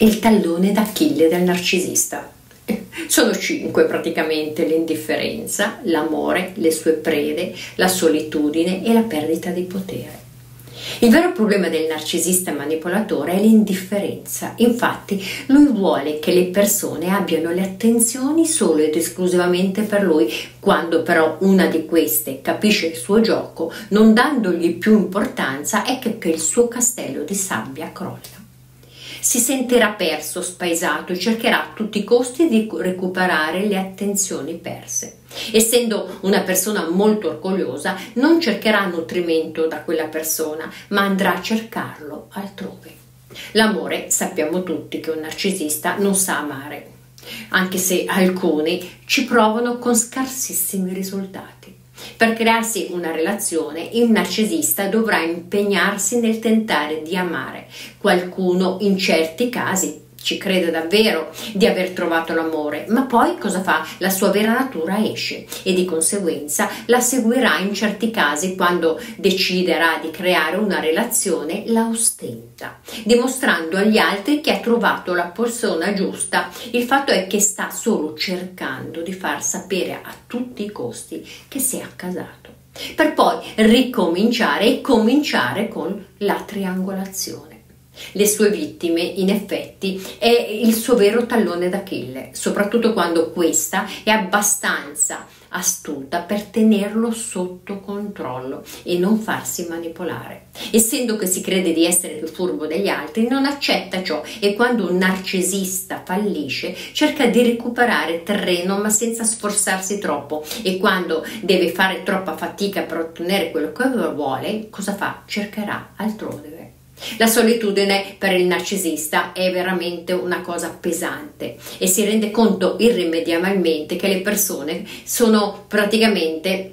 il tallone d'Achille del narcisista. Sono cinque praticamente l'indifferenza, l'amore, le sue prede, la solitudine e la perdita di potere. Il vero problema del narcisista manipolatore è l'indifferenza. Infatti, lui vuole che le persone abbiano le attenzioni solo ed esclusivamente per lui, quando però una di queste capisce il suo gioco, non dandogli più importanza, ecco che il suo castello di sabbia crolla si sentirà perso, spaesato e cercherà a tutti i costi di recuperare le attenzioni perse. Essendo una persona molto orgogliosa, non cercherà nutrimento da quella persona, ma andrà a cercarlo altrove. L'amore sappiamo tutti che un narcisista non sa amare, anche se alcuni ci provano con scarsissimi risultati. Per crearsi una relazione, il narcisista dovrà impegnarsi nel tentare di amare qualcuno in certi casi ci crede davvero di aver trovato l'amore, ma poi cosa fa? La sua vera natura esce e di conseguenza la seguirà in certi casi quando deciderà di creare una relazione, la ostenta, dimostrando agli altri che ha trovato la persona giusta. Il fatto è che sta solo cercando di far sapere a tutti i costi che si è accasato, per poi ricominciare e cominciare con la triangolazione. Le sue vittime, in effetti, è il suo vero tallone d'Achille, soprattutto quando questa è abbastanza astuta per tenerlo sotto controllo e non farsi manipolare. Essendo che si crede di essere più furbo degli altri, non accetta ciò e quando un narcisista fallisce cerca di recuperare terreno ma senza sforzarsi troppo e quando deve fare troppa fatica per ottenere quello che vuole, cosa fa? Cercherà altrove la solitudine per il narcisista è veramente una cosa pesante e si rende conto irrimediabilmente che le persone sono praticamente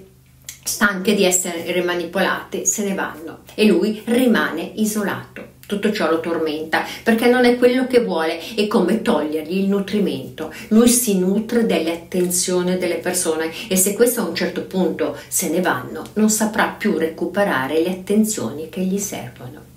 stanche di essere manipolate, se ne vanno e lui rimane isolato. Tutto ciò lo tormenta perché non è quello che vuole, è come togliergli il nutrimento. Lui si nutre delle attenzioni delle persone e se questo a un certo punto se ne vanno, non saprà più recuperare le attenzioni che gli servono.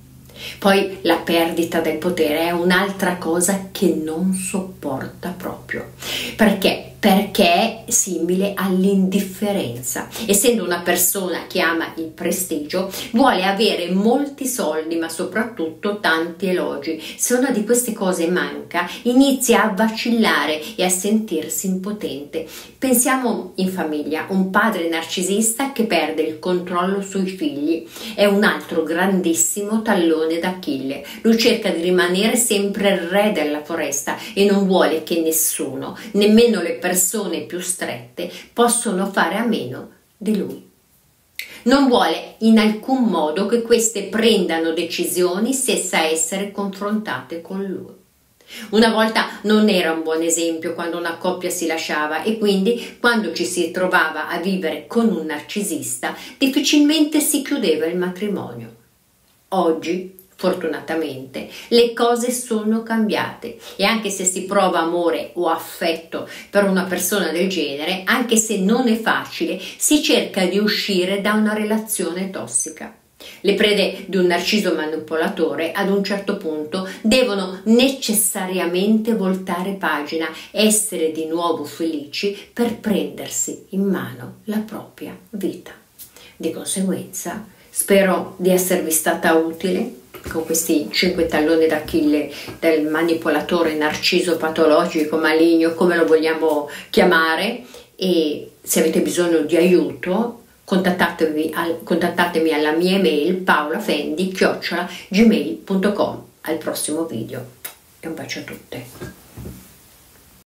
Poi la perdita del potere è un'altra cosa che non sopporta proprio. Perché? Perché è simile all'indifferenza. Essendo una persona che ama il prestigio, vuole avere molti soldi, ma soprattutto tanti elogi. Se una di queste cose manca, inizia a vacillare e a sentirsi impotente. Pensiamo in famiglia, un padre narcisista che perde il controllo sui figli è un altro grandissimo tallone d'Achille. Lui cerca di rimanere sempre il re della foresta e non vuole che nessuno, nemmeno le persone persone più strette possono fare a meno di lui. Non vuole in alcun modo che queste prendano decisioni senza essere confrontate con lui. Una volta non era un buon esempio quando una coppia si lasciava e quindi quando ci si trovava a vivere con un narcisista difficilmente si chiudeva il matrimonio. Oggi Fortunatamente le cose sono cambiate e anche se si prova amore o affetto per una persona del genere, anche se non è facile, si cerca di uscire da una relazione tossica. Le prede di un narciso manipolatore ad un certo punto devono necessariamente voltare pagina, essere di nuovo felici per prendersi in mano la propria vita. Di conseguenza, spero di esservi stata utile con questi cinque talloni d'Achille del manipolatore narciso patologico, maligno, come lo vogliamo chiamare, e se avete bisogno di aiuto contattatemi, al, contattatemi alla mia email paolafendi-gmail.com al prossimo video e un bacio a tutte.